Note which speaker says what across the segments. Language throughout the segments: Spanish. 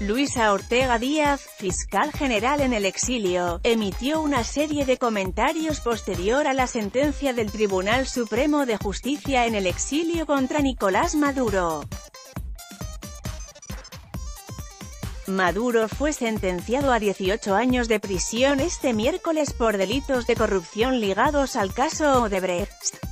Speaker 1: Luisa Ortega Díaz, fiscal general en el exilio, emitió una serie de comentarios posterior a la sentencia del Tribunal Supremo de Justicia en el exilio contra Nicolás Maduro. Maduro fue sentenciado a 18 años de prisión este miércoles por delitos de corrupción ligados al caso Odebrecht.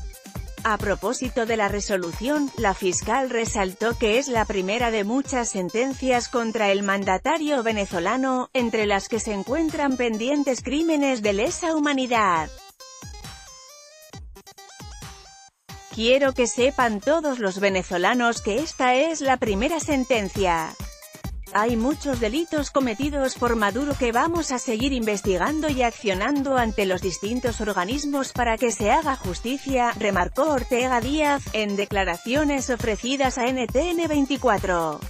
Speaker 1: A propósito de la resolución, la fiscal resaltó que es la primera de muchas sentencias contra el mandatario venezolano, entre las que se encuentran pendientes crímenes de lesa humanidad. Quiero que sepan todos los venezolanos que esta es la primera sentencia. Hay muchos delitos cometidos por Maduro que vamos a seguir investigando y accionando ante los distintos organismos para que se haga justicia, remarcó Ortega Díaz, en declaraciones ofrecidas a NTN 24.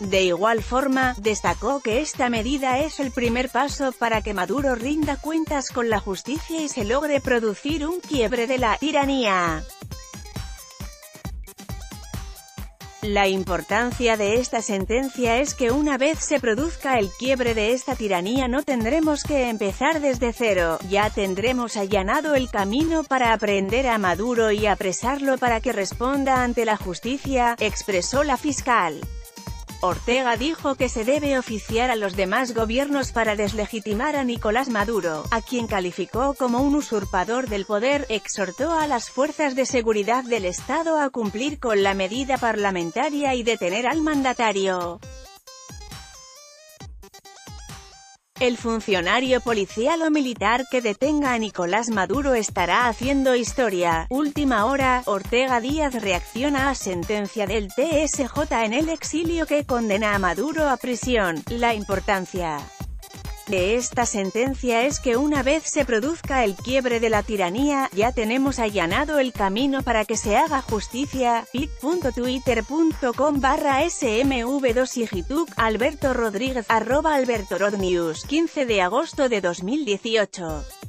Speaker 1: De igual forma, destacó que esta medida es el primer paso para que Maduro rinda cuentas con la justicia y se logre producir un quiebre de la tiranía. La importancia de esta sentencia es que una vez se produzca el quiebre de esta tiranía no tendremos que empezar desde cero, ya tendremos allanado el camino para aprender a Maduro y apresarlo para que responda ante la justicia, expresó la fiscal. Ortega dijo que se debe oficiar a los demás gobiernos para deslegitimar a Nicolás Maduro, a quien calificó como un usurpador del poder, exhortó a las fuerzas de seguridad del Estado a cumplir con la medida parlamentaria y detener al mandatario. El funcionario policial o militar que detenga a Nicolás Maduro estará haciendo historia. Última hora, Ortega Díaz reacciona a sentencia del TSJ en el exilio que condena a Maduro a prisión. La importancia de esta sentencia es que una vez se produzca el quiebre de la tiranía, ya tenemos allanado el camino para que se haga justicia. pic.twitter.com barra smv2 y Alberto Rodríguez arroba Alberto Rod News 15 de agosto de 2018